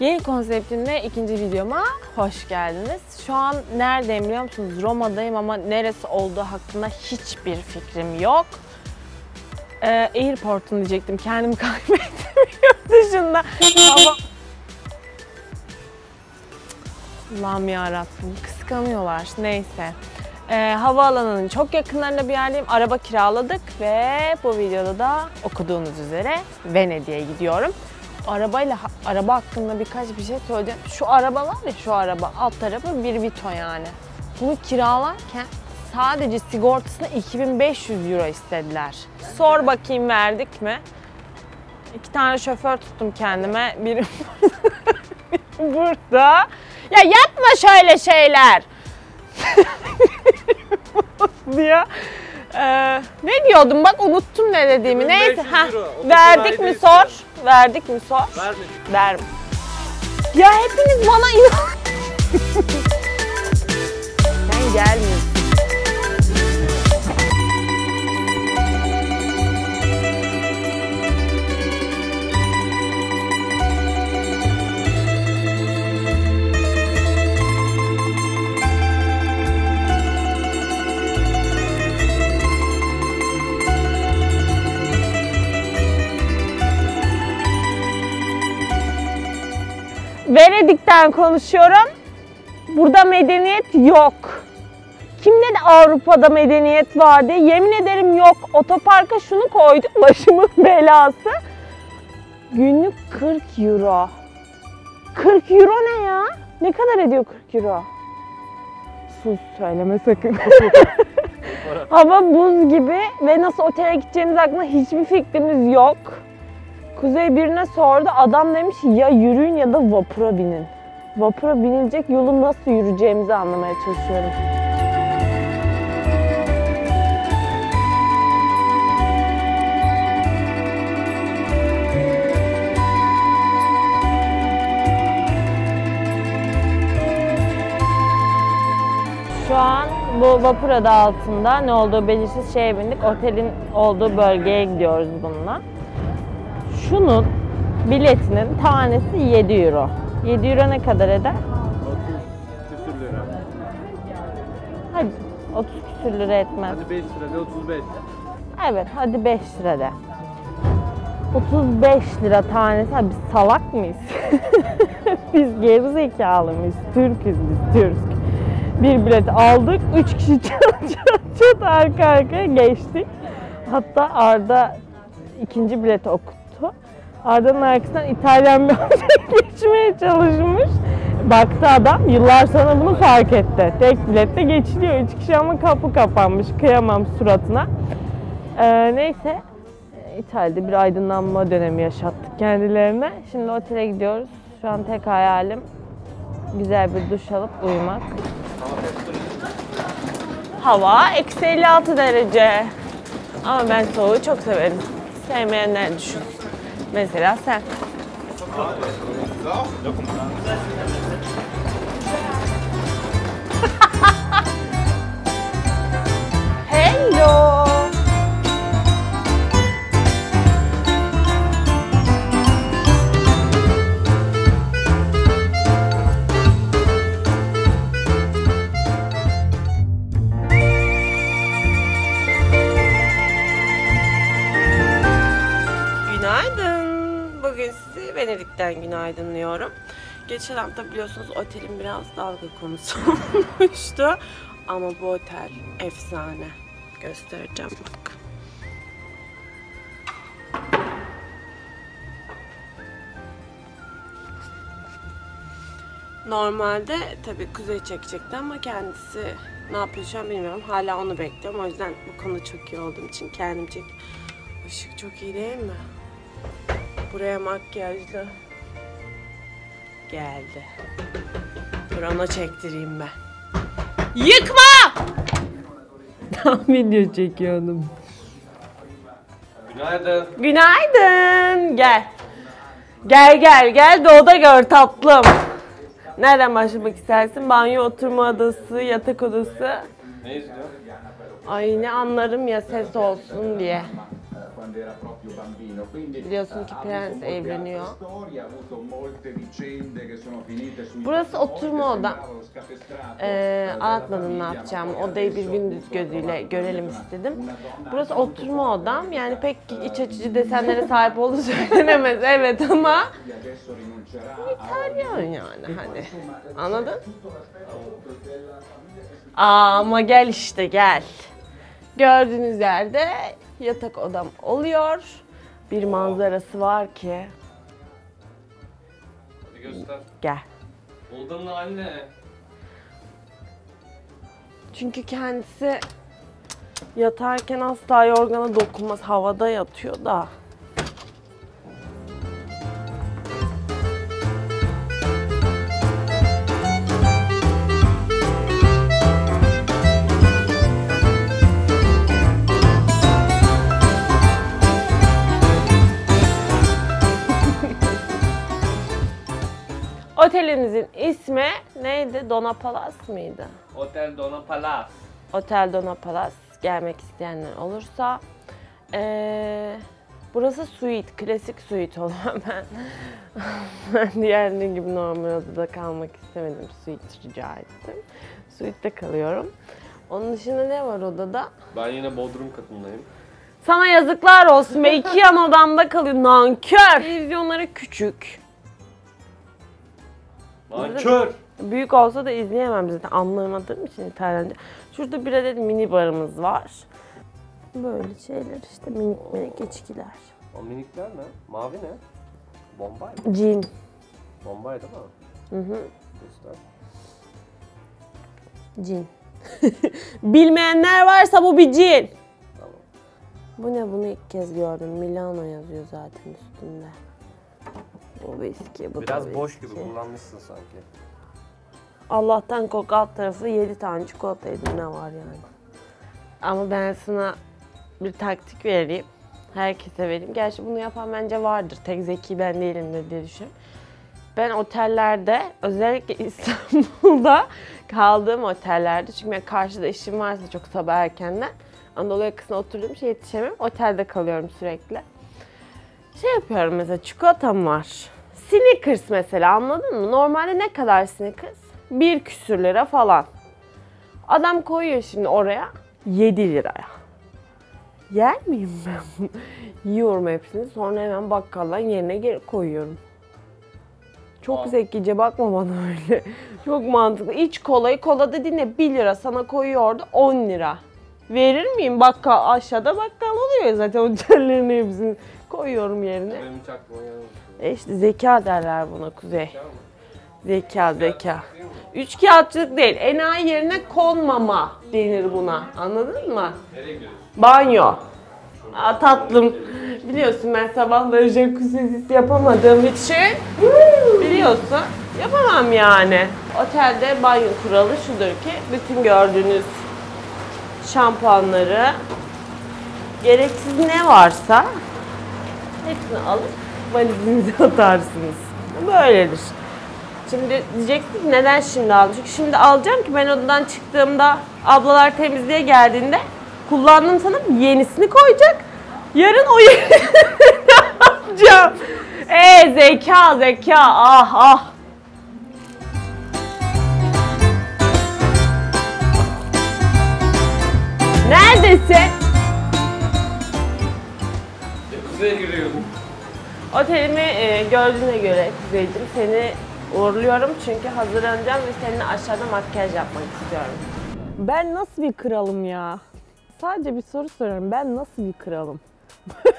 Yeni konseptimle ikinci videoma hoş geldiniz. Şu an neredeyim biliyor musunuz? Roma'dayım ama neresi olduğu hakkında hiçbir fikrim yok. Ee, airport'un diyecektim. Kendimi kaybettim dışında. Hava... Allah'ım yarabbim. Kıskanıyorlar. Neyse. Ee, havaalanının çok yakınlarında bir yerdeyim. Araba kiraladık ve bu videoda da okuduğunuz üzere Venedik'e gidiyorum. Arabayla araba hakkında birkaç bir şey söyleyeceğim. Şu araba var ya şu araba alt tarafı bir Vito yani. Bunu kiralarken sadece sigortasına 2500 euro istediler. Sor bakayım verdik mi? İki tane şoför tuttum kendime. Biri burada. Ya yapma şöyle şeyler. diyor. Ee, ne diyordum bak unuttum ne dediğimi. Neyse 2500 ha verdik mi sor? Verdik mi sor? Vermedik. Ver. Ya hepiniz bana inan. Sen gelmiyorsun. Venedik'ten konuşuyorum. Burada medeniyet yok. Kim dedi Avrupa'da medeniyet var diye? Yemin ederim yok. Otoparka şunu koyduk başımın belası. Günlük 40 euro. 40 euro ne ya? Ne kadar ediyor 40 euro? Sus söyleme sakın. Hava buz gibi ve nasıl otele gideceğimiz hakkında hiçbir fikrimiz yok. Kuzey birine sordu. Adam demiş ya yürüyün ya da vapura binin. Vapura binilecek yolu nasıl yürüyeceğimizi anlamaya çalışıyorum. Şu an bu vapur adı altında ne olduğu belirsiz şeye bindik. Otelin olduğu bölgeye gidiyoruz bununla. Şunun biletinin tanesi 7 euro. 7 euro ne kadar eder? 30 küsür lira. Hadi 30 küsür lira etmez. Hadi 5 lira de 35. Evet hadi 5 lira de. 35 lira tanesi. Ha, biz salak mıyız? biz geri zekalı mıyız? Türküz biz Türk. Bir bilet aldık. 3 kişi çat çat çat arka arkaya geçtik. Hatta Arda ikinci bileti okuttu. Arda'nın arkasından İtalyan bir amca geçmeye çalışmış. Baktı adam yıllar sonra bunu fark etti. Tek bilette geçiliyor. Üç kişi ama kapı kapanmış. Kıyamam suratına. Ee, neyse İtalya'da bir aydınlanma dönemi yaşattık kendilerine. Şimdi otele gidiyoruz. Şu an tek hayalim güzel bir duş alıp uyumak. Hava eksi 56 derece. Ama ben soğuğu çok severim. Sevmeyenler düşün. Mesela sen. Hello. Günaydınlıyorum. Geçen hafta biliyorsunuz otelin biraz dalga konusu olmuştu. Ama bu otel efsane. Göstereceğim bak. Normalde tabii kuzey çekecekti ama kendisi ne yapıyor şu bilmiyorum. Hala onu bekliyorum. O yüzden bu konuda çok iyi olduğum için kendim çek. Işık çok iyi değil mi? Buraya makyajlı geldi. Dur ona çektireyim ben. Yıkma! Video çekiyordum. Günaydın. Günaydın. Gel. Gel gel gel doğuda gör tatlım. Nereden başlamak istersin? Banyo, oturma odası, yatak odası. Ne izliyor? Ay ne anlarım ya ses olsun diye. Biliyorsun ki ha prens evleniyor. Burası oturma oda. sembrava lo scapestrato, Ee, eh, anlatmadım ne poi Odayı bir gündüz gözüyle görelim istedim. Burası oturma odam. forte, Yani pek eh, iç açıcı desenlere sahip olduğu söylenemez. Evet ama İtalyan yani hani. Anladın? Aa, ama gel işte gel. Gördüğünüz yerde yatak odam oluyor. Bir manzarası var ki. Hadi göster. Gel. Odanın hali ne? Çünkü kendisi yatarken asla yorgana dokunmaz. Havada yatıyor da. Otelimizin ismi neydi? Dona Palace mıydı? Otel Dona Palace. Otel Dona Palace gelmek isteyenler olursa eee, burası suite, klasik suite oluyor ben. ben diğerleri gibi normal odada kalmak istemedim. Suite rica ettim. Suite'de kalıyorum. Onun dışında ne var odada? Ben yine Bodrum katındayım. Sana yazıklar olsun be iki yan odamda kalıyor nankör. Televizyonları küçük. Nankör! Büyük olsa da izleyemem zaten anlamadığım için İtalyanca. Şurada bir adet mini barımız var. Böyle şeyler işte minik minik içkiler. O minikler ne? Mavi ne? Bombay mı? Cin. Bombay değil mi? Hı hı. Göster. Cin. Bilmeyenler varsa bu bir cin. Tamam. Bu ne bunu ilk kez gördüm. Milano yazıyor zaten üstünde. Bu viski, bu da Biraz boş gibi viski. kullanmışsın sanki. Allah'tan kork alt tarafı 7 tane çikolataydı ne var yani. Ama ben sana bir taktik vereyim. Herkese vereyim. Gerçi bunu yapan bence vardır. Tek zeki ben değilimdir diye düşünüyorum. Ben otellerde özellikle İstanbul'da kaldığım otellerde çünkü ben karşıda işim varsa çok sabah erkenden Anadolu yakasına oturduğum için yetişemem. Otelde kalıyorum sürekli. Şey yapıyorum mesela çikolatam var. Snickers mesela anladın mı? Normalde ne kadar Snickers? Bir küsür lira falan. Adam koyuyor şimdi oraya 7 liraya. Yer miyim ben bunu? Yiyorum hepsini sonra hemen bakkaldan yerine geri koyuyorum. Çok Aa. zekice bakma bana öyle. Çok mantıklı. İç kolayı kola dediğin ne? 1 lira sana koyuyordu 10 lira. Verir miyim? Bakkal aşağıda bakkal oluyor zaten otellerin hepsini koyuyorum yerine. Benim hiç aklıma. E işte zeka derler buna Kuzey. Zeka mı? Zeka zeka. Üç kağıtçılık değil. Enayi yerine konmama denir buna. Anladın mı? Nereye gidiyorsun? Banyo. Aa, tatlım. Biliyorsun ben sabahları jacuzzi yapamadığım için biliyorsun yapamam yani. Otelde banyo kuralı şudur ki bütün gördüğünüz şampuanları gereksiz ne varsa hepsini alıp valizinize atarsınız. Böyledir. Şimdi diyeceksin neden şimdi aldım? Çünkü şimdi alacağım ki ben odadan çıktığımda ablalar temizliğe geldiğinde kullandığım sanıp yenisini koyacak. Yarın o yeni yapacağım. Ee zeka zeka ah ah. Neredesin? Kuzeye giriyordum. Otelimi e, gördüğüne göre Kuzey'cim seni uğurluyorum çünkü hazırlanacağım ve seninle aşağıda makyaj yapmak istiyorum. Ben nasıl bir kralım ya? Sadece bir soru soruyorum. Ben nasıl bir kralım?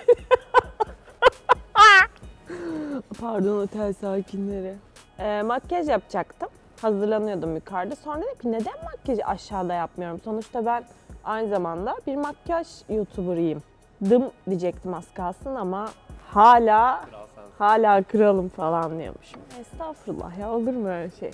Pardon otel sakinleri. E, makyaj yapacaktım. Hazırlanıyordum yukarıda. Sonra dedim ki neden makyajı aşağıda yapmıyorum? Sonuçta ben aynı zamanda bir makyaj YouTuber'ıyım. Dım diyecektim az kalsın ama hala hala kralım falan diyormuşum. Estağfurullah ya olur mu öyle şey?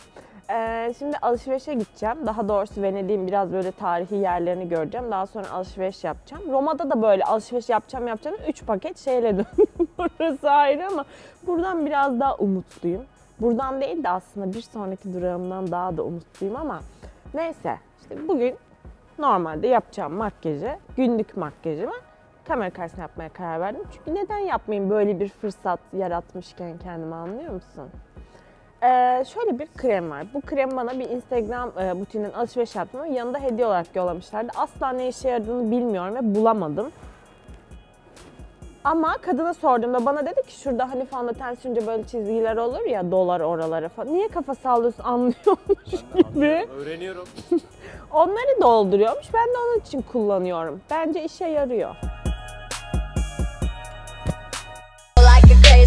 Ee, şimdi alışverişe gideceğim. Daha doğrusu Venedik'in biraz böyle tarihi yerlerini göreceğim. Daha sonra alışveriş yapacağım. Roma'da da böyle alışveriş yapacağım yapacağım. 3 paket şeyle döndüm. Burası ayrı ama buradan biraz daha umutluyum. Buradan değil de aslında bir sonraki durağımdan daha da umutluyum ama neyse işte bugün normalde yapacağım makyajı, günlük makyajımı kamera karşısında yapmaya karar verdim. Çünkü neden yapmayayım böyle bir fırsat yaratmışken kendimi anlıyor musun? Ee, şöyle bir krem var. Bu krem bana bir Instagram e, butiğinden alışveriş yaptım yanında hediye olarak yollamışlardı. Asla ne işe yaradığını bilmiyorum ve bulamadım. Ama kadına sorduğumda bana dedi ki şurada hani fondöten sürünce böyle çizgiler olur ya dolar oralara falan. Niye kafa sallıyorsun anlıyormuş gibi. Öğreniyorum. Onları dolduruyormuş. Ben de onun için kullanıyorum. Bence işe yarıyor.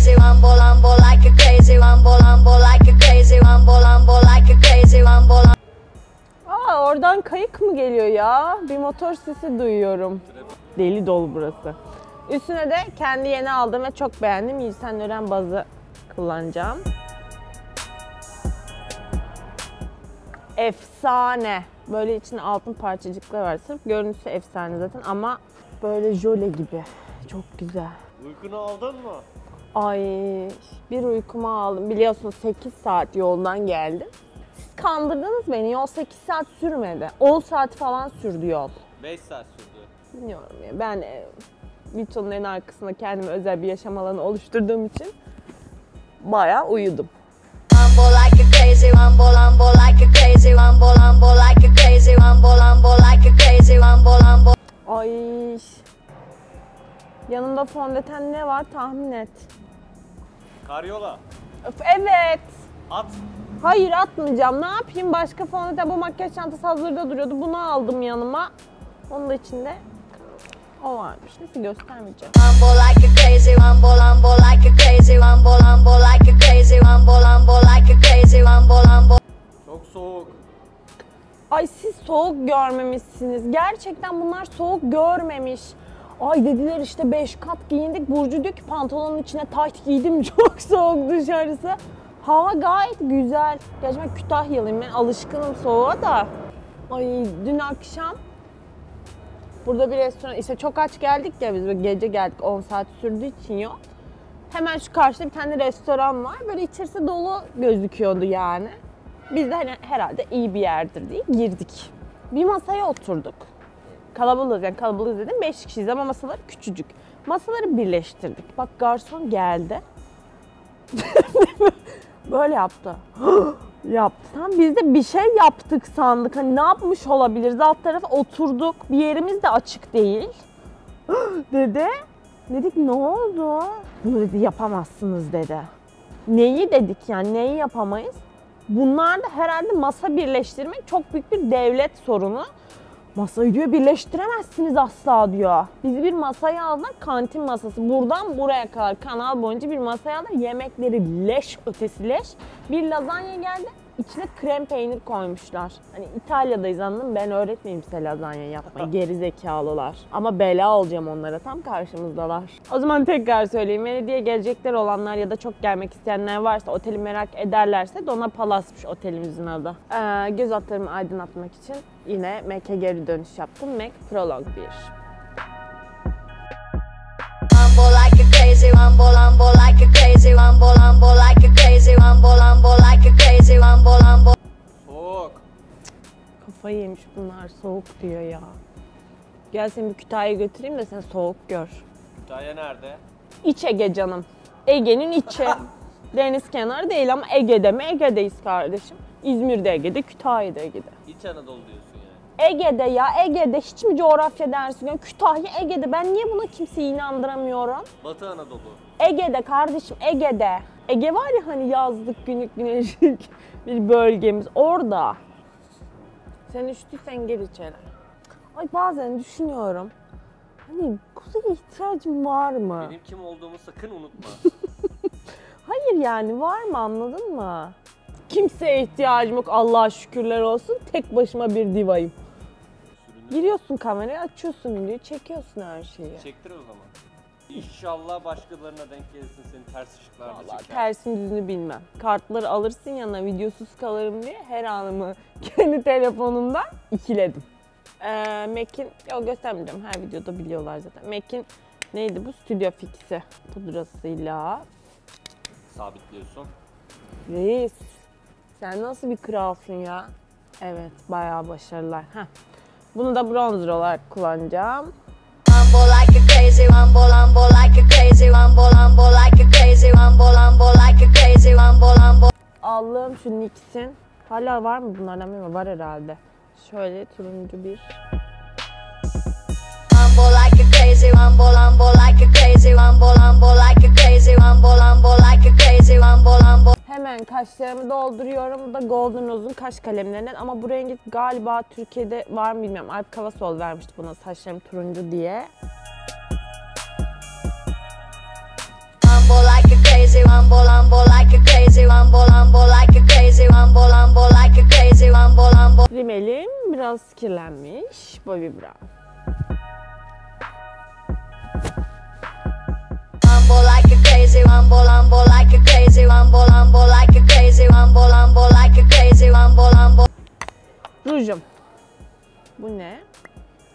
Crazy Rambo Lambo like a crazy Rambo Lambo like a crazy Rambo Lambo like a crazy Lambo Aa oradan kayık mı geliyor ya? Bir motor sesi duyuyorum. Deli dolu burası. Üstüne de kendi yeni aldığım ve çok beğendiğim Yves Saint Laurent bazı kullanacağım. Efsane. Böyle içinde altın parçacıklar var. Sırf görüntüsü efsane zaten ama böyle jöle gibi. Çok güzel. Uykunu aldın mı? Ay bir uykumu aldım. Biliyorsunuz 8 saat yoldan geldim. Siz kandırdınız beni. Yol 8 saat sürmedi. 10 saat falan sürdü yol. 5 saat sürdü. Bilmiyorum ya. Ben e, Vito'nun en arkasında kendime özel bir yaşam alanı oluşturduğum için bayağı uyudum. like a crazy Rambo Lambo like a crazy Rambo Lambo like a crazy Rambo Lambo like a crazy Rambo Lambo Ay. Yanımda fondöten ne var tahmin et. Karyola. Öf, evet. At. Hayır atmayacağım. Ne yapayım? Başka fondöten bu makyaj çantası hazırda duruyordu. Bunu aldım yanıma. Onun da içinde o varmış. Neyse göstermeyeceğim. Çok soğuk. Ay siz soğuk görmemişsiniz. Gerçekten bunlar soğuk görmemiş. Ay dediler işte 5 kat giyindik. Burcu diyor ki pantolonun içine tayt giydim. Çok soğuk dışarısı. Hava gayet güzel. Gerçi ben Kütahyalıyım. Ben alışkınım soğuğa da. Ay dün akşam burada bir restoran işte çok aç geldik ya biz gece geldik 10 saat sürdüğü için yok. Hemen şu karşıda bir tane restoran var. Böyle içerisi dolu gözüküyordu yani. Biz de hani herhalde iyi bir yerdir diye girdik. Bir masaya oturduk. Kalabalığız yani kalabalığız dedim 5 kişiyiz ama masalar küçücük. Masaları birleştirdik. Bak garson geldi. Böyle yaptı. yaptı. Tam biz de bir şey yaptık sandık. Hani ne yapmış olabiliriz? Alt tarafa oturduk. Bir yerimiz de açık değil. dedi. Dedik ne oldu? Bunu dedi yapamazsınız dedi. Neyi dedik yani neyi yapamayız? Bunlar da herhalde masa birleştirmek çok büyük bir devlet sorunu. Masayı diyor birleştiremezsiniz asla diyor. Biz bir masaya aldık kantin masası. Buradan buraya kadar kanal boyunca bir masaya aldık. Yemekleri leş ötesi leş. Bir lazanya geldi. İçine krem peynir koymuşlar. Hani İtalya'dayız anladın? Ben öğretmeyeyim size lazanya yapmayı. Geri zekalılar. Ama bela olacağım onlara. Tam karşımızdalar. O zaman tekrar söyleyeyim. Venedik'e gelecekler olanlar ya da çok gelmek isteyenler varsa, oteli merak ederlerse Dona Palas'mış otelimizin adı. Ee, göz altlarımı aydınlatmak için yine Mac'e geri dönüş yaptım. Mac Prolog 1. Crazy Rambo Lambo like a crazy Rambo Lambo like a crazy Rambo Lambo like a crazy Rambo Lambo Soğuk. Kafayı yemiş bunlar soğuk diyor ya. Gel seni bir Kütahya'ya götüreyim de sen soğuk gör. Kütahya nerede? İç Ege canım. Ege'nin içi. Deniz kenarı değil ama Ege'de mi? Ege'deyiz kardeşim. İzmir'de Ege'de, Kütahya'da Ege'de. İç Anadolu diyorsun. Ege'de ya Ege'de hiç mi coğrafya dersi görüyorsun? Kütahya Ege'de. Ben niye buna kimseyi inandıramıyorum? Batı Anadolu. Ege'de kardeşim Ege'de. Ege var ya hani yazlık günlük güneşlik bir bölgemiz orada. Sen üşütüysen gel içeri. Ay bazen düşünüyorum. Hani kuzeye ihtiyacım var mı? Benim kim olduğumu sakın unutma. Hayır yani var mı anladın mı? Kimseye ihtiyacım yok Allah'a şükürler olsun. Tek başıma bir divayım. Giriyorsun kamerayı açıyorsun videoyu çekiyorsun her şeyi. Çektir o zaman. İnşallah başkalarına denk gelirsin seni ters ışıklarda Vallahi çeker. tersini düzünü bilmem. Kartları alırsın yanına videosuz kalırım diye her anımı kendi telefonumdan ikiledim. Ee, Mac'in, yok göstermeyeceğim her videoda biliyorlar zaten. Mac'in neydi bu? Studio Fix'i pudrasıyla Sabitliyorsun. Reis, sen nasıl bir kralsın ya? Evet, bayağı başarılar. Heh. Bunu da bronzer olarak kullanacağım. Allah'ım şu NYX'in. Hala var mı bunlardan bilmiyorum. Var herhalde. Şöyle turuncu bir. Rumble like a crazy rumble, kaşlarımı dolduruyorum. Bu da Golden Rose'un kaş kalemlerinden. Ama bu rengi galiba Türkiye'de var mı bilmiyorum. Alp Kavasol vermişti buna saçlarım turuncu diye. Rumble like a crazy rumble, rumble like a crazy rumble, rumble like a crazy rumble, rumble like a crazy rumble, rumble. Rimelim biraz kirlenmiş. Bobbi Brown. Crazy rumble, rumble like a crazy rumble, rumble like a crazy rumble, rumble like a crazy rumble, rumble. Rujum. Bu ne?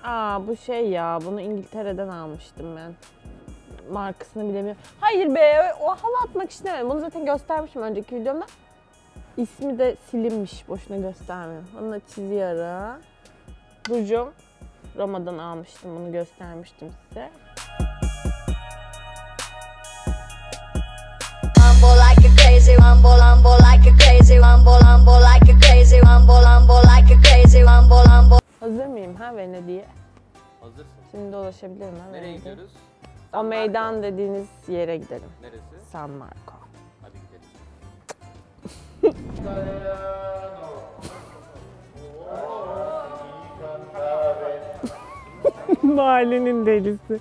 Aa bu şey ya. Bunu İngiltere'den almıştım ben. Markasını bilemiyorum. Hayır be o hava atmak istemedim. Bunu zaten göstermişim önceki videomda. İsmi de silinmiş. Boşuna göstermiyorum. Onu da çiziyorum. Rujum. Roma'dan almıştım. Bunu göstermiştim size. Crazy rumble, rumble like a crazy rumble, rumble like a crazy rumble, rumble like a crazy rumble, rumble. Hazır mıyım ha Venedik'e? Hazırsın. Şimdi dolaşabilirim ha Nereye Venedik'e. gidiyoruz? O meydan dediğiniz yere gidelim. Neresi? San Marco. Hadi gidelim. Mahallenin delisi.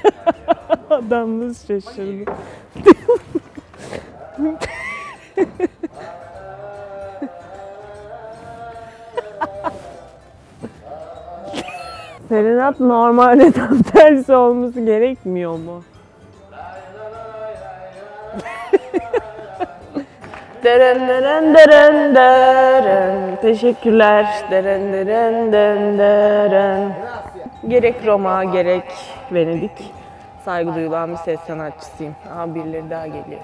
Adamımız şaşırdı. Serenat normalde tam tersi olması gerekmiyor mu? Deren deren deren deren Teşekkürler. Deren deren deren deren Gerek Roma gerek Venedik. Saygı duyulan bir ses sanatçısıyım. Aha birileri daha geliyor.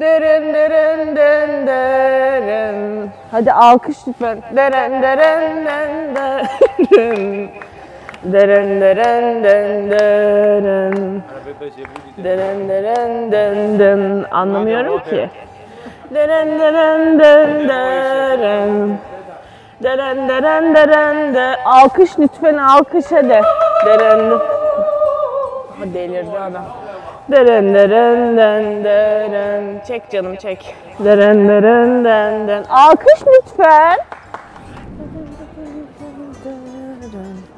Deren deren deren deren. Hadi alkış lütfen. Deren deren deren deren. Deren deren deren deren. Deren deren deren deren Anlamıyorum ki. Deren deren deren deren Deren deren deren de Alkış lütfen alkış hadi. Deren Ha, delirdi adam. Deren deren den deren Çek canım çek. Deren deren den den Alkış lütfen.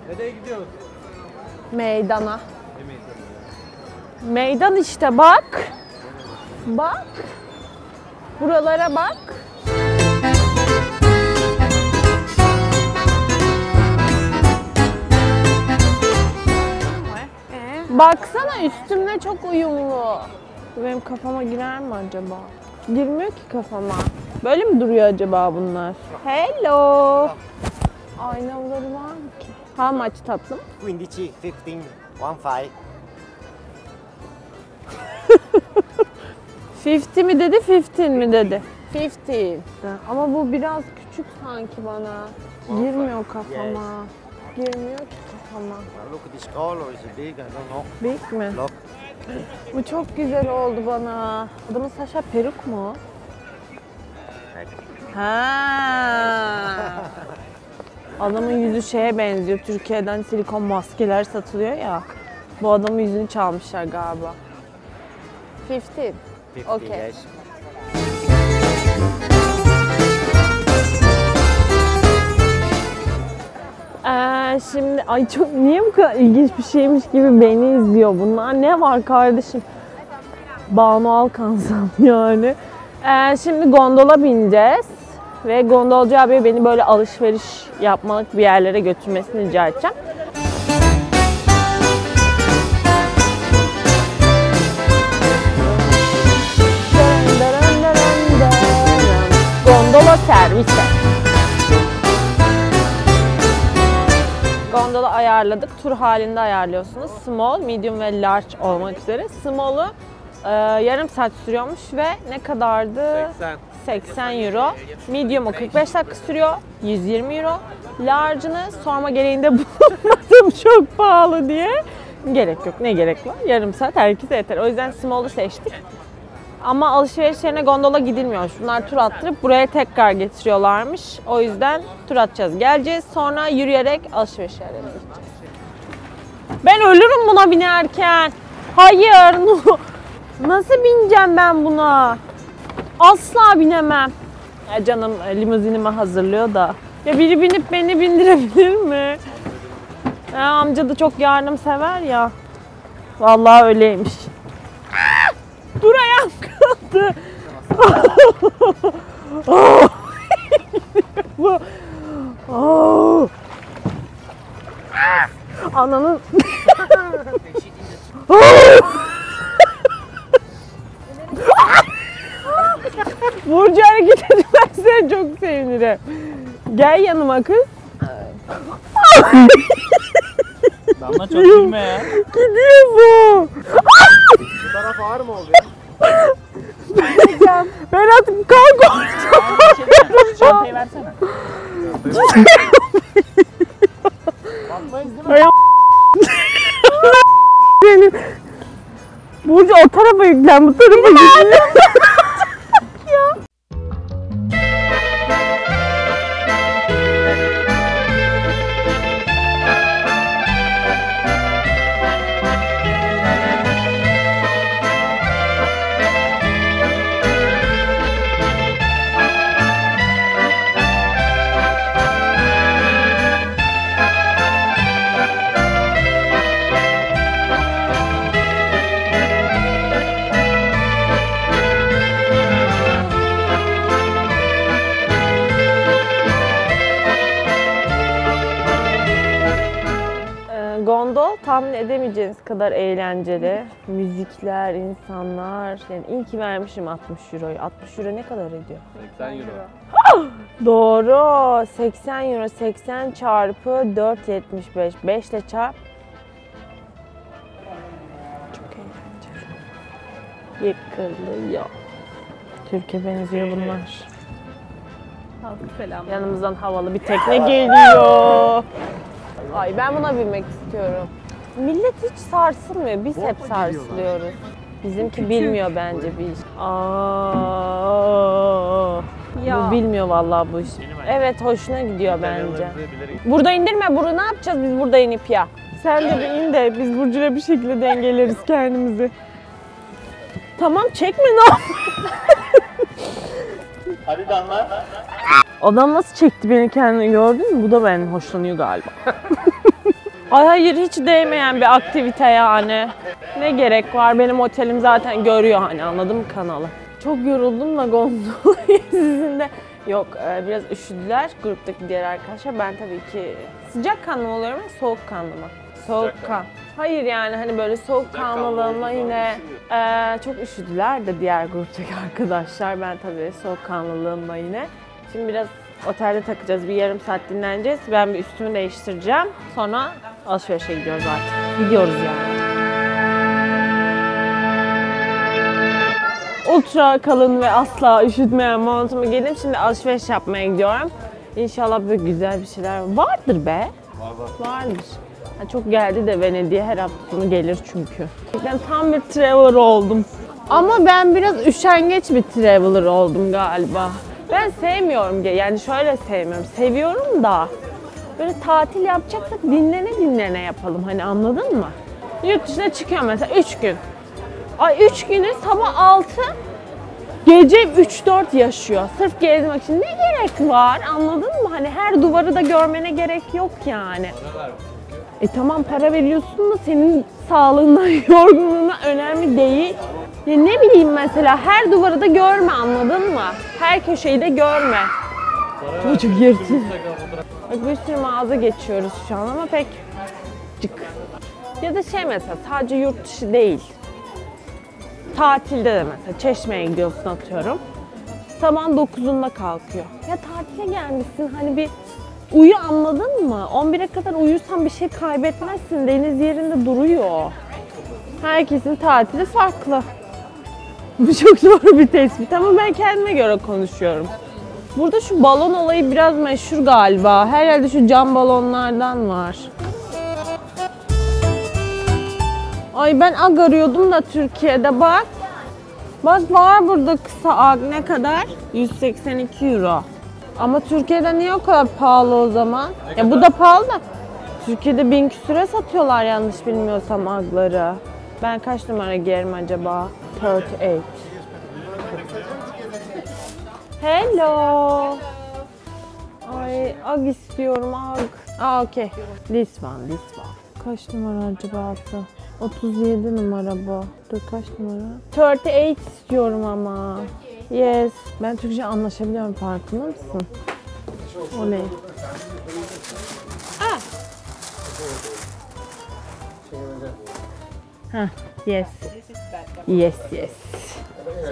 Nereye gidiyoruz? Meydana. Meydan işte bak. Bak. Buralara bak. Baksana üstümle çok uyumlu. Benim kafama girer mi acaba? Girmiyor ki kafama. Böyle mi duruyor acaba bunlar? Hello. Aynaları var mı ki? How much tatlım? 15 15 one five 50 mi dedi, 15 mi dedi? 15. Ama bu biraz küçük sanki bana. Girmiyor kafama. Girmiyor ki kafama. look at this color is big I don't know Büyük mü? look Bu çok güzel oldu bana. Adamın saçlar peruk mu? Ha. Adamın yüzü şeye benziyor. Türkiye'den silikon maskeler satılıyor ya. Bu adamın yüzünü çalmışlar galiba. 15. 50 Okay. yes şimdi ay çok niye bu kadar ilginç bir şeymiş gibi beni izliyor bunlar. Ne var kardeşim? Banu Alkansam yani. Ee, şimdi gondola bineceğiz. Ve gondolcu abi beni böyle alışveriş yapmalık bir yerlere götürmesini rica edeceğim. Gondola servise. Ayarladık. Tur halinde ayarlıyorsunuz. Small, medium ve large olmak üzere. Small'u Ee, yarım saat sürüyormuş ve ne kadardı? 80. 80 euro. Medium'u 45 dakika sürüyor. 120 euro. Large'ını sorma gereğinde bulunmadım çok pahalı diye. Gerek yok. Ne gerek var? Yarım saat herkese yeter. O yüzden small'u seçtik. Ama alışveriş yerine gondola gidilmiyor. Bunlar tur attırıp buraya tekrar getiriyorlarmış. O yüzden tur atacağız. Geleceğiz. Sonra yürüyerek alışveriş yerlerine gideceğiz. Ben ölürüm buna binerken. Hayır. Nasıl bineceğim ben buna? Asla binemem. Ya canım limuzinimi hazırlıyor da. Ya biri binip beni bindirebilir mi? Ya amca da çok yardımsever ya. Vallahi öyleymiş. Oh. Ananın. Burcu hareket etmezsen çok sevinirim. Gel yanıma kız. Damla çok gülme ya. Gidiyor bu. Bu taraf ağır mı oluyor? Berat kalk orada. Çantayı versene. Ayağım benim. Burcu o tarafa yüklen, bu tarafa yüklen. Kadar eğlenceli. Müzikler, insanlar. Yani iyi ki vermişim 60 euroyu. 60 euro ne kadar ediyor? 80 euro. Doğru. 80 euro 80 çarpı 4.75. 5 ile çarp. Çok eğlenceli. Yıkılıyor. Türkiye benziyor bunlar. Yanımızdan havalı bir tekne geliyor. Ay ben buna binmek istiyorum. Millet hiç sarsılmıyor. Biz hep sarsılıyoruz. Bizimki bilmiyor bence bir iş. Aa, Bu bilmiyor vallahi bu işi. Evet hoşuna gidiyor bence. Burada indirme Buru ne yapacağız biz burada inip ya? Sen de bir in de biz Burcu'yla bir şekilde dengeleriz kendimizi. Tamam çekme ne Hadi Damla. Adam nasıl çekti beni kendine gördün mü? Bu da benden hoşlanıyor galiba. Ay hayır hiç değmeyen bir aktivite yani. Ne gerek var? Benim otelim zaten görüyor hani anladın mı kanalı? Çok yoruldum da gondolayı sizin de. Yok e, biraz üşüdüler gruptaki diğer arkadaşlar. Ben tabii ki sıcak kanlı oluyorum ama soğuk kanlı mı? Soğuk kan. Hayır yani hani böyle soğuk kanlılığıma yine e, çok üşüdüler de diğer gruptaki arkadaşlar. Ben tabii soğuk kanlılığımla yine. Şimdi biraz otelde takacağız. Bir yarım saat dinleneceğiz. Ben bir üstümü değiştireceğim. Sonra alışverişe gidiyoruz artık. Gidiyoruz yani. Ultra kalın ve asla üşütmeyen montumu giydim. Şimdi alışveriş yapmaya gidiyorum. İnşallah böyle güzel bir şeyler vardır be. Vardır. Ha, çok geldi de Venedik'e her hafta gelir çünkü. Ben tam bir traveler oldum. Ama ben biraz üşengeç bir traveler oldum galiba. Ben sevmiyorum yani şöyle sevmiyorum. Seviyorum da böyle tatil yapacaksak dinlene dinlene yapalım hani anladın mı? Yurt dışına çıkıyorum mesela 3 gün. Ay 3 günü sabah 6 gece 3-4 yaşıyor. Sırf gezmek için ne gerek var anladın mı? Hani her duvarı da görmene gerek yok yani. E tamam para veriyorsun da senin sağlığından, yorgunluğuna önemli değil. Ya ne bileyim mesela her duvarı da görme anladın mı? Her köşeyi de görme. Çocuk yırtı. Bir sürü mağaza geçiyoruz şu an ama pek cık. Ya da şey mesela sadece yurt dışı değil. Tatilde de mesela Çeşme'ye gidiyorsun atıyorum. Sabahın 9'unda kalkıyor. Ya tatile gelmişsin hani bir uyu anladın mı? 11'e kadar uyursan bir şey kaybetmezsin. Deniz yerinde duruyor. Herkesin tatili farklı. Bu çok doğru bir tespit ama ben kendime göre konuşuyorum. Burada şu balon olayı biraz meşhur galiba. Her yerde şu cam balonlardan var. Ay ben ag arıyordum da Türkiye'de bak. Bak var burada kısa ag ne kadar? 182 euro. Ama Türkiye'de niye o kadar pahalı o zaman? Ya bu da pahalı da. Türkiye'de bin küsüre satıyorlar yanlış bilmiyorsam agları. Ben kaç numara giyerim acaba? 38. Hello. Ay ag istiyorum ag. Aa okey. This one, this one. Kaç numara acaba hatta? 37 numara bu. Dur kaç numara? 38 istiyorum ama. Yes. Ben Türkçe anlaşabiliyorum farkında mısın? Oley. Ah. Heh, yes. Yes, yes.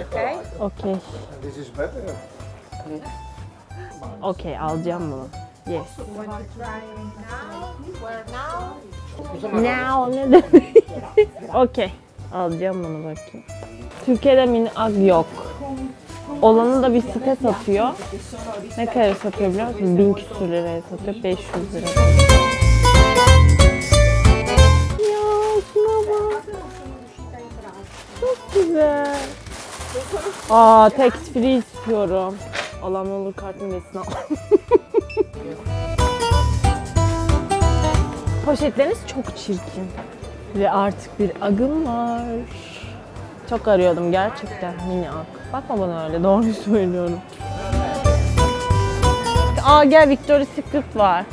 Okay. Okay. This is better. Okey alacağım bunu. Yes. Now ne demek? Okey. Alacağım bunu bakayım. Türkiye'de mini ag yok. Olanı da bir site satıyor. Ne kadar satıyor biliyor musun? 1000 küsur liraya satıyor. 500 lira. Ya şuna bak. Çok güzel. Aa tax free istiyorum. Alan olur kart midesine al. Poşetleriniz çok çirkin. Ve artık bir agım var. Çok arıyordum gerçekten mini ag. Bakma bana öyle doğruyu söylüyorum. Aa gel Victoria's Secret var.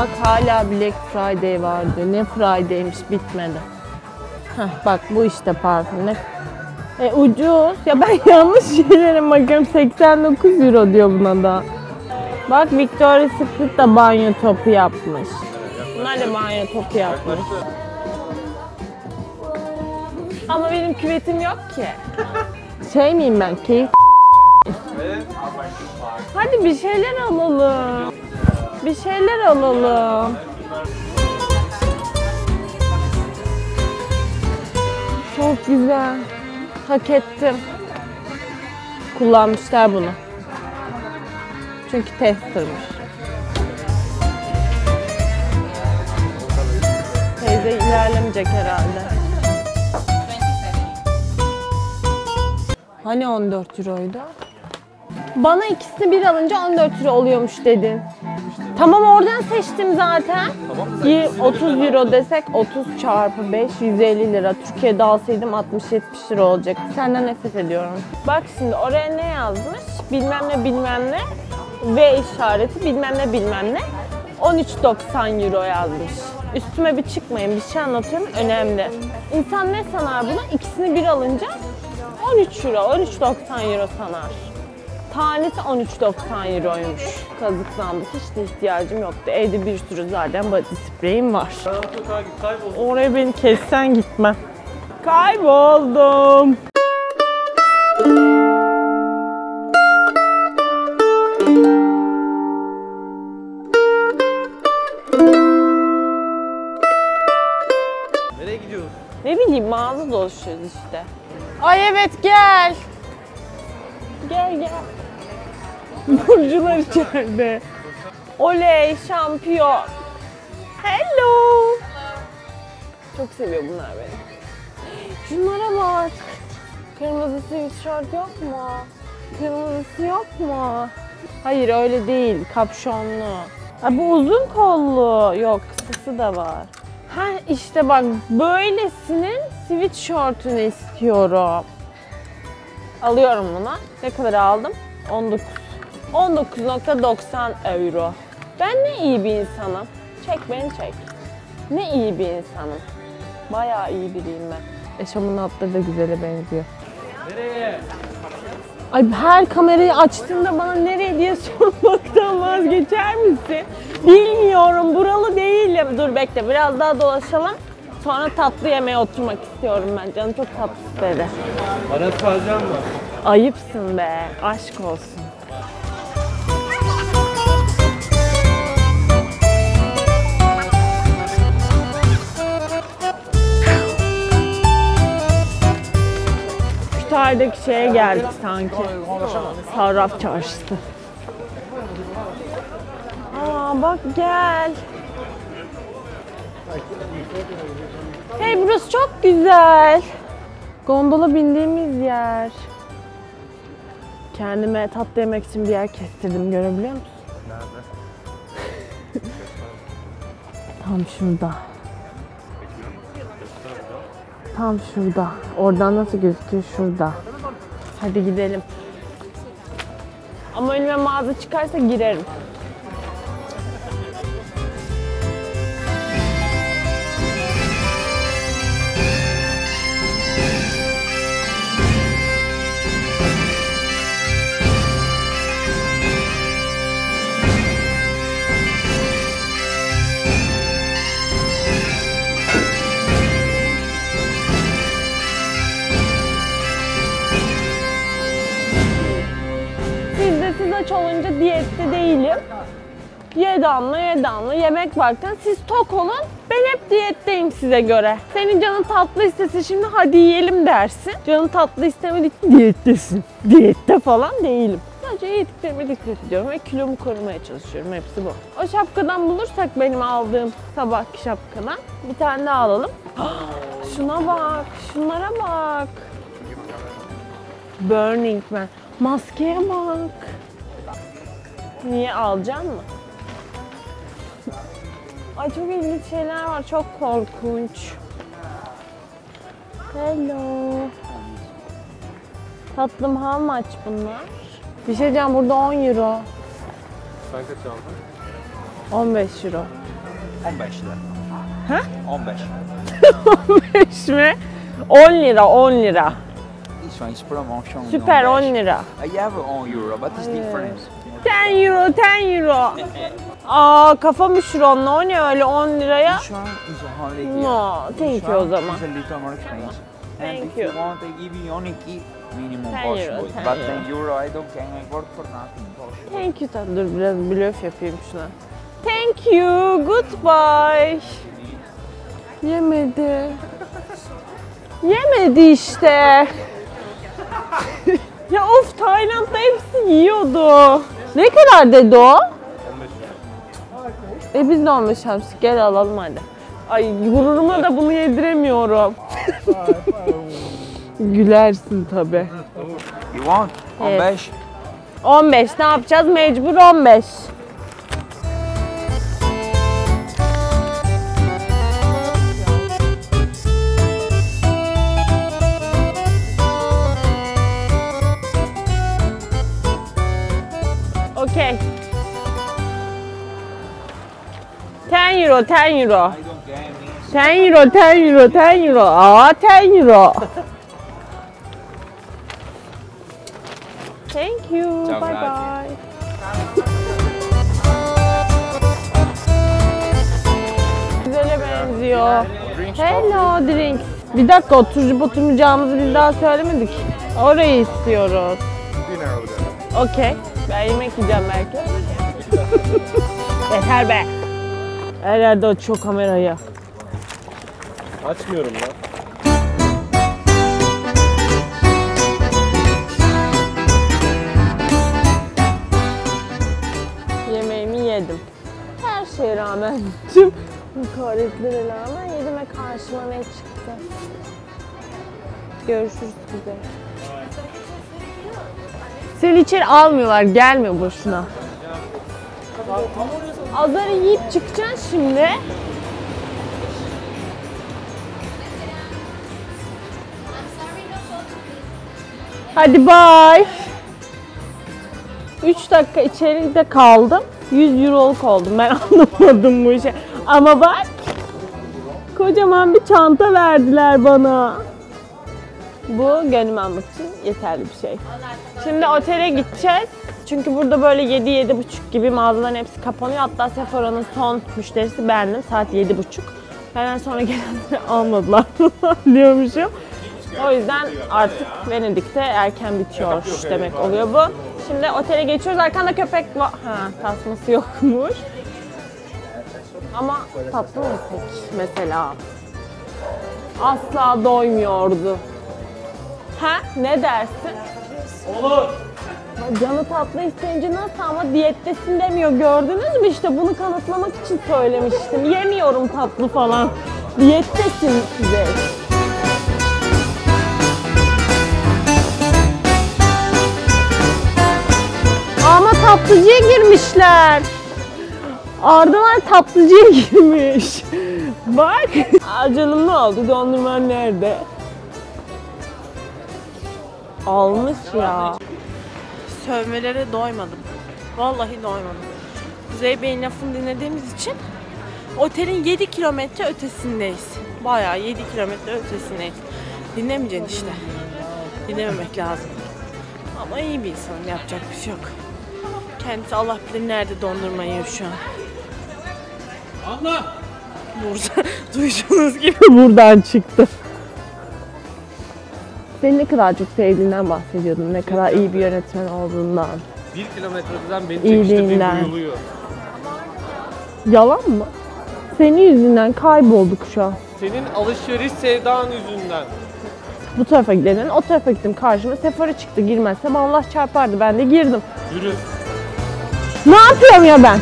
Bak hala Black Friday vardı. Ne Friday'miş bitmedi. Heh, bak bu işte parfüm. Ne? E ucuz. Ya ben yanlış şeylere bakıyorum. 89 euro diyor buna da. Bak Victoria's Secret da banyo topu yapmış. Bunlar da banyo topu yapmış. Ama benim küvetim yok ki. Şey miyim ben? Keyif Hadi bir şeyler alalım. Bir şeyler alalım. Çok güzel. Hak ettim. Kullanmışlar bunu. Çünkü testermış. Teyze ilerlemeyecek herhalde. Hani 14 euroydu? Bana ikisini bir alınca 14 euro oluyormuş dedin. Tamam oradan seçtim zaten. Yir- 30 euro desek 30 çarpı 5 150 lira. Türkiye'de alsaydım 60-70 lira olacak. Senden nefret ediyorum. Bak şimdi oraya ne yazmış? Bilmem ne bilmem ne. V işareti bilmem ne bilmem ne. 13.90 euro yazmış. Üstüme bir çıkmayın bir şey anlatıyorum önemli. İnsan ne sanar buna? İkisini bir alınca 13 euro, 13.90 euro sanar. Tanesi 13.90 euroymuş. Kazıklandık. Hiç de ihtiyacım yoktu. Evde bir sürü zaten body spreyim var. Oraya beni kessen gitmem. Kayboldum. Nereye gidiyoruz? Ne bileyim mağaza dolaşıyoruz işte. Ay evet gel. Gel gel. Burcular içeride. Oley şampiyon. Hello. Çok seviyor bunlar beni. Şunlara bak. Kırmızı sweatshirt yok mu? Kırmızısı yok mu? Hayır öyle değil. Kapşonlu. Ha, bu uzun kollu. Yok kısası da var. Ha işte bak böylesinin sweatshirt'ünü istiyorum. Alıyorum bunu. Ne kadar aldım? 19. 19.90 euro. Ben ne iyi bir insanım. Çek beni çek. Ne iyi bir insanım. Bayağı iyi biriyim ben. Eşamın altları da güzele benziyor. Nereye? Ay her kamerayı açtığımda bana nereye diye sormaktan vazgeçer misin? Bilmiyorum, buralı değilim. Dur bekle, biraz daha dolaşalım. Sonra tatlı yemeğe oturmak istiyorum ben. Canım çok tatlı istedi. Bana ısmarlayacak mı? Ayıpsın be, aşk olsun. İlerideki şeye geldik sanki. Sarraf çarşısı. Aa bak gel. Hey burası çok güzel. Gondola bindiğimiz yer. Kendime tatlı yemek için bir yer kestirdim görebiliyor musun? Nerede? Tam şurada. Tam şurada. Oradan nasıl gözüküyor? Şurada. Hadi gidelim. Ama önüme mağaza çıkarsa girerim. Damla ye damla yemek varken siz tok olun. Ben hep diyetteyim size göre. Senin canın tatlı istese şimdi hadi yiyelim dersin. Canın tatlı istemediği için diyettesin. Diyette falan değilim. Sadece yediklerime dikkat ediyorum ve kilomu korumaya çalışıyorum. Hepsi bu. O şapkadan bulursak benim aldığım sabahki şapkadan bir tane daha alalım. Şuna bak, şunlara bak. Burning Man. Maskeye bak. Niye alacaksın mı? Ay çok ilginç şeyler var. Çok korkunç. Hello. Tatlım how much bunlar? Bir şey diyeceğim burada 10 euro. Sen kaç aldın? 15 euro. 15 lira. Ha? 15. 15 mi? 10 lira 10 lira. This one is promotion. Süper 10 15. lira. I have 10 euro, but it's different. 10 euro 10 euro. Aa kafam üşür onunla. O ne öyle 10 liraya? No, thank you o zaman. Thank you. want, I give you only keep minimum 10 euro, possible. 10 But euro. 10 euro, I don't can. I work for nothing possible. Thank you. Dur biraz blöf yapayım şuna. Thank you. Goodbye. Yemedi. Yemedi işte. ya of Tayland'da hepsi yiyordu. Ne kadar dedi o? 15 E biz de 15 yapmıştık. Gel alalım hadi. Ay gururuma da bunu yediremiyorum. Gülersin tabi. You want? Yes. 15? 15 ne yapacağız? Mecbur 15. euro, 10 euro. I don't care. miss. 10 euro, 10 euro, 10 euro. Aa 10 euro. Thank you. Bye bye. Güzele benziyor. Hello drinks. Bir dakika oturup oturmayacağımızı biz daha söylemedik. Orayı istiyoruz. Okey. Ben yemek yiyeceğim belki. Yeter be. Her yerde açıyor kamerayı. Açmıyorum lan. Yemeğimi yedim. Her şeye rağmen, tüm hakaretlere rağmen yedim ve karşıma ne çıktı? Görüşürüz güzel. Seni içeri almıyorlar, gelme boşuna. Azarı yiyip çıkacaksın şimdi. Hadi bye. 3 dakika içeride kaldım. 100 euroluk oldum. Ben anlamadım bu işi. Ama bak kocaman bir çanta verdiler bana. Bu gönlüm almak için yeterli bir şey. Şimdi otele gideceğiz. Çünkü burada böyle 7-7.30 gibi mağazaların hepsi kapanıyor. Hatta Sephora'nın son müşterisi bendim. Saat 7.30. Benden sonra gelenleri almadılar diyormuşum. O yüzden artık Venedik'te erken bitiyor demek oluyor bu. Şimdi otele geçiyoruz. Arkanda köpek var. Ha, tasması yokmuş. Ama tatlı mı yesek mesela? Asla doymuyordu. Ha? Ne dersin? Olur. Canı tatlı isteyince nasıl ama diyettesin demiyor. Gördünüz mü işte bunu kanıtlamak için söylemiştim. Yemiyorum tatlı falan. Diyettesin size. Ama tatlıcıya girmişler. Ardalar tatlıcıya girmiş. Bak. Aa, canım ne oldu? Dondurman nerede? Almış ya. Sövmelere doymadım. Vallahi doymadım. Kuzey Bey'in lafını dinlediğimiz için otelin 7 kilometre ötesindeyiz. Bayağı 7 kilometre ötesindeyiz. Dinlemeyeceksin işte. Dinlememek lazım. Ama iyi bir insanım yapacak bir şey yok. Kendisi Allah bilir nerede dondurma yiyor şu an. Anla. Burada duyduğunuz gibi buradan çıktı. Seni ne kadar çok sevdiğinden bahsediyordum. Ne kadar iyi bir yönetmen olduğundan. Bir kilometreden beni İyiliğinden. çekiştirdiğin duyuluyor. Yalan mı? Senin yüzünden kaybolduk şu an. Senin alışveriş sevdan yüzünden. Bu tarafa gidelim. O tarafa gittim. Karşıma Sephora çıktı. Girmezsem Allah çarpardı. Ben de girdim. Yürü. Ne yapıyorum ya ben?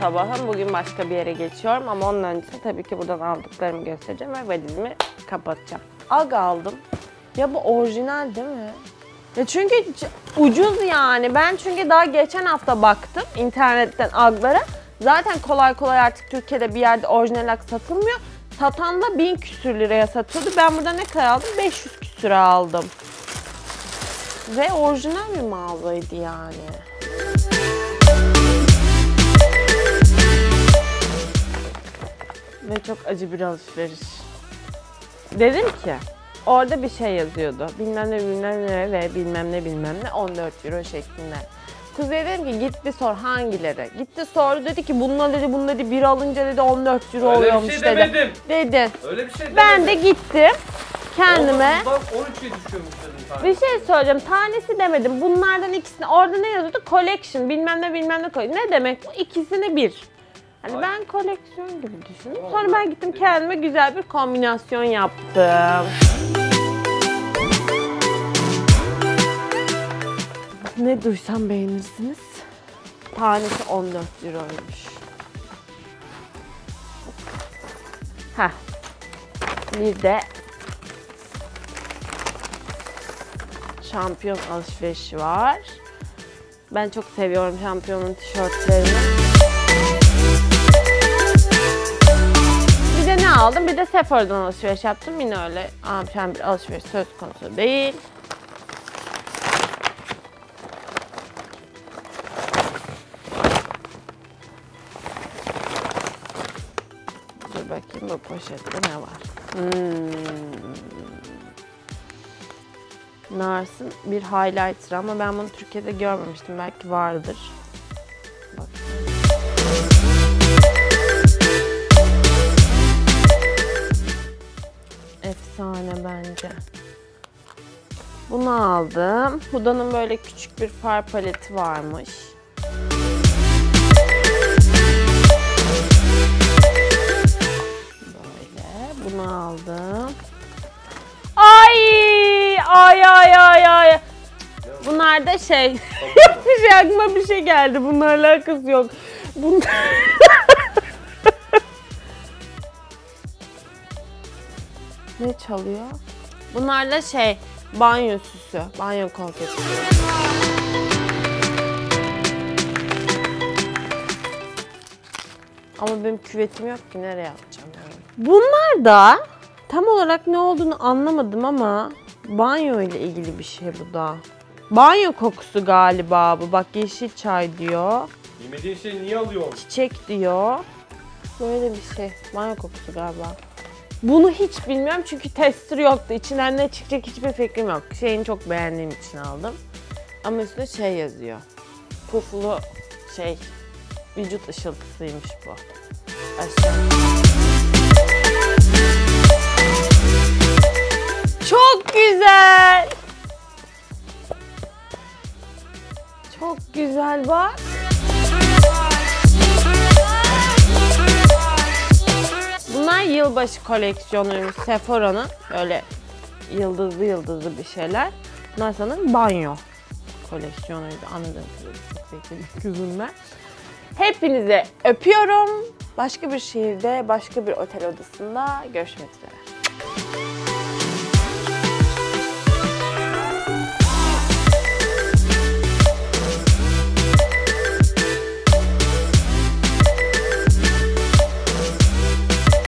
Sabahım. Bugün başka bir yere geçiyorum ama onun öncesi tabii ki buradan aldıklarımı göstereceğim ve valizimi kapatacağım. Ag aldım. Ya bu orijinal değil mi? Ya çünkü ucuz yani. Ben çünkü daha geçen hafta baktım internetten aglara. Zaten kolay kolay artık Türkiye'de bir yerde orijinal ag satılmıyor. Satan da 1000 küsür liraya satıyordu. Ben burada ne kadar aldım? 500 küsüre aldım. Ve orijinal bir mağazaydı yani. Ve çok acı bir alışveriş. Dedim ki orada bir şey yazıyordu. Bilmem ne bilmem ne ve bilmem ne bilmem ne 14 euro şeklinde. Kuzey dedim ki git bir sor hangileri. Gitti sordu dedi ki bununla dedi bunu dedi bir alınca dedi 14 euro Öyle bir oluyormuş şey dedi. demedim. Dedi. Öyle bir şey demedim. Ben de gittim kendime. 19'dan 13'e düşüyormuş dedim sana. Bir şey söyleyeceğim. Tanesi demedim. Bunlardan ikisini. Orada ne yazıyordu? Collection. Bilmem ne bilmem ne koy. Ne demek bu? İkisini bir. Hani Ay. ben koleksiyon gibi düşündüm. Sonra ben gittim kendime güzel bir kombinasyon yaptım. Ne duysam beğenirsiniz. Tanesi 14 liraymış. Heh. Bir de şampiyon alışverişi var. Ben çok seviyorum şampiyonun tişörtlerini. De Sephora'dan alışveriş yaptım. Yine öyle amşan bir alışveriş söz konusu değil. Dur bakayım bu poşette ne var? Hmm. Nars'ın bir highlighter ama ben bunu Türkiye'de görmemiştim. Belki vardır. Bence. Bunu aldım. Huda'nın böyle küçük bir far paleti varmış. Böyle. Bunu aldım. Ay! Ay ay ay ay. Bunlar da şey. bir şey aklıma bir şey geldi. Bunlarla alakası yok. Bunlar... ne çalıyor? Bunlar da şey banyo süsü. Banyo konfeti. Ama benim küvetim yok ki nereye atacağım yani. Bunlar da tam olarak ne olduğunu anlamadım ama banyo ile ilgili bir şey bu da. Banyo kokusu galiba bu. Bak yeşil çay diyor. Bilmediğin şeyi niye alıyorsun? Çiçek diyor. Böyle bir şey. Banyo kokusu galiba. Bunu hiç bilmiyorum çünkü tester yoktu. İçinden ne çıkacak hiçbir fikrim yok. Şeyini çok beğendiğim için aldım. Ama üstüne şey yazıyor. Puflu şey vücut ışıltısıymış bu. Aşağı. Çok güzel. Çok güzel bak. Bunlar yılbaşı koleksiyonuymuş Sephora'nın. Böyle yıldızlı yıldızlı bir şeyler. Sanırım banyo koleksiyonuydu. Anladığım kadarıyla. Hepinize öpüyorum. Başka bir şehirde, başka bir otel odasında görüşmek üzere.